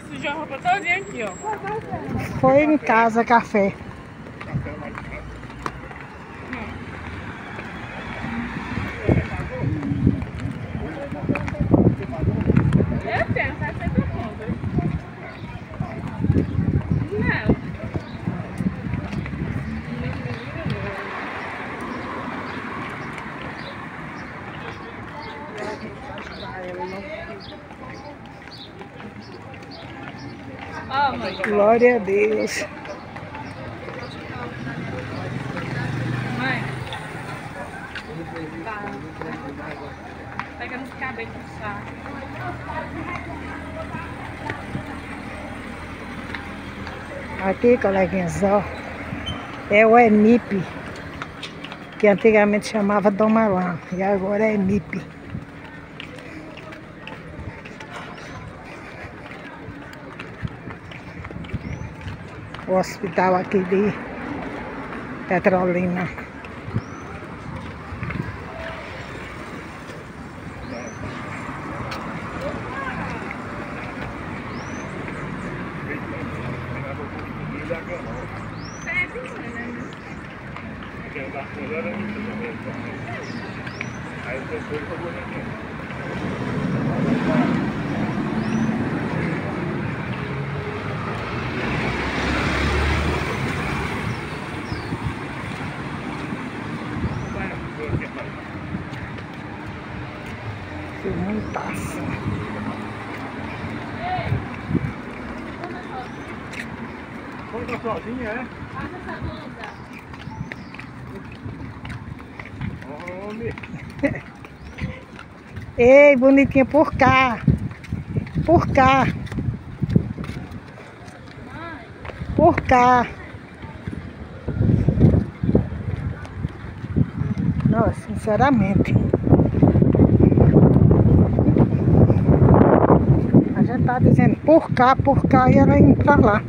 Sujou a roupa todinha aqui, ó. Foi em casa café. Eu tenho 60 contas. Não. Ó, mãe. Glória a Deus. Mãe. Tá. Pega nos cabelos do. Aqui, coleguinhas, ó. É o EMIP. Que antigamente chamava Dom Malan. E agora é EMIP. O hospital aqui de Petrolina. Filmaço. Conta sozinha, é? Homem, Ei, bonitinha, por cá. Por cá. Por cá. Nossa, sinceramente. A gente tá dizendo por cá, por cá e ela indo pra lá.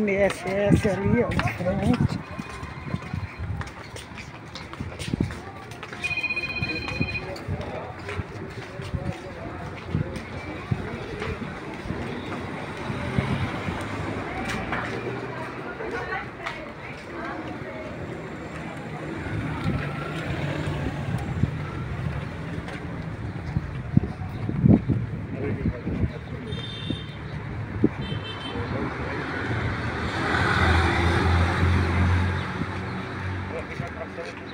MSS ali, ó, de frente.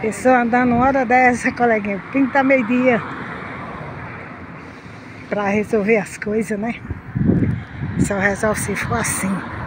Pessoa andando hora dessa, coleguinha. Pinta meio-dia. Pra resolver as coisas, né? Só resolve se for assim.